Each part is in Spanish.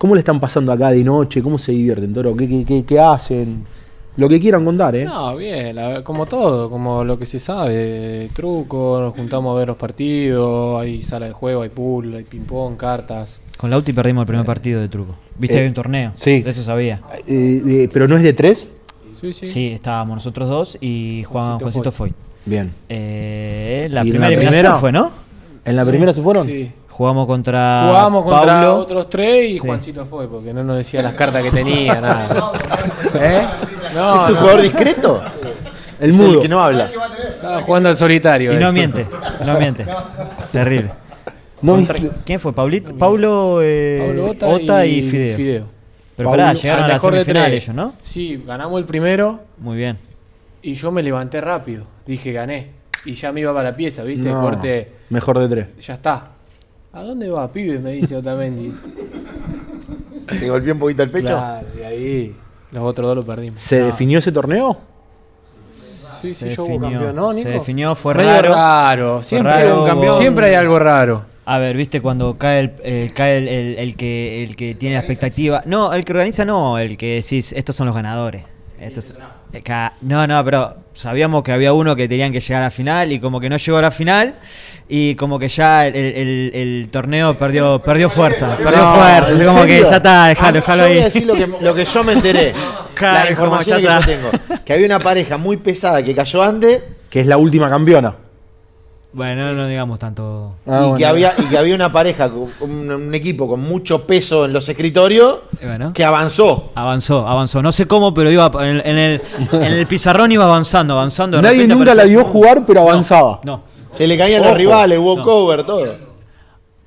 ¿Cómo le están pasando acá de noche? ¿Cómo se divierten, Toro? ¿Qué, qué- qué- qué hacen? Lo que quieran contar, ¿eh? No, bien, la- como todo, como lo que se sabe, truco, nos juntamos a ver los partidos, hay sala de juego, hay pool, hay ping-pong, cartas. Con Lauti perdimos el primer partido de truco. ¿Viste Eh, que hay un torneo? sí. De eso sabía. Eh, eh, ¿Pero no es de tres? Sí, sí. Sí, estábamos nosotros dos y Juan Juancito Juancito Foy. Bien. Eh, la ¿Y en primera la primera? fue, ¿no? ¿En la Sí, primera se fueron? Sí. Jugamos contra Jugamos contra Paulo. otros tres y Sí. Juancito fue, porque no nos decía las cartas que tenía, nada. ¿Eh? No, ¿Es un no, jugador discreto? El mudo. que no habla. estaba jugando al solitario. Y no miente, no miente. Terrible. No, Contra- ¿Quién fue? Paulito, Paulo, eh, Pablo Ota, Ota y, y, Fideo. Pero Paulo- pará, llegaron Al a la mejor de semifinal tres. ellos, ¿no? Sí, ganamos el primero Muy bien. y yo me levanté rápido. Dije, gané. Y ya me iba para la pieza, ¿viste? No, Corte, Mejor de tres. ya está. ¿A dónde va, pibe? Me dice Otamendi. ¿Te golpeó un poquito el pecho? Claro, y ahí los otros dos lo perdimos. ¿Se definió ese torneo? Sí, Se sí, yo hubo definió, campeón, ¿no, se Nico? definió, fue Medio raro. raro. Siempre, raro. un campeón. siempre hay algo raro. A ver, viste cuando cae el, eh, cae el, el- el que el que tiene la expectativa. No, el que organiza no, el que decís, estos son los ganadores. Estos, no, no, pero sabíamos que había uno que tenían que llegar a la final y como que no llegó a la final y como que ya el, el- el torneo perdió perdió fuerza, perdió No, fuerza, ¿en es como que ya está, Ah, déjalo, yo déjalo voy a ahí. decir lo que, lo que yo me enteré. Claro, la información que yo tengo. Que había una pareja muy pesada que cayó antes Que es la última campeona. Bueno, no, no digamos tanto. Ah, y, bueno. que había, y que había una pareja, un, un equipo con mucho peso en los escritorios Bueno. que avanzó. Avanzó, avanzó. No sé cómo, pero iba en, en el, en el pizarrón iba avanzando, avanzando. de Nadie nunca la vio jugar, pero No, avanzaba. No, Se le caían Ojo. los rivales, walkover, todo.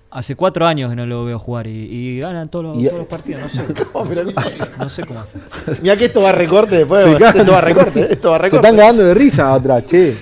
hace cuatro años que no lo veo jugar y, y ganan todos los, Y- todos los partidos. No sé, No, pero no- no sé cómo hacer. Mira que esto va a recorte después. Esto va a recorte, esto va a Se recorte. están cagando de risa atrás, che.